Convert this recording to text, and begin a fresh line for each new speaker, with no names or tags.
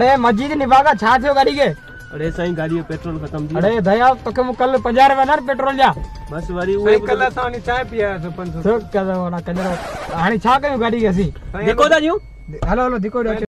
अरे मस्जिद निभागा छा थियो गाड़ी के।
अरे साईं गाड़ी जो पेट्रोल ख़त्म थी।
अरे दया तोखे मूं कल पंजाह रुपया ना पेट्रोल जा।
बस वरी उहे
कल कल्ह असां वञी चांहि पी आयासीं पंज सौ
छो कयो ना कंजरो। हाणे छा कयूं गाड़ी के असीं?
देखो दा जी
हेलो हेलो देखो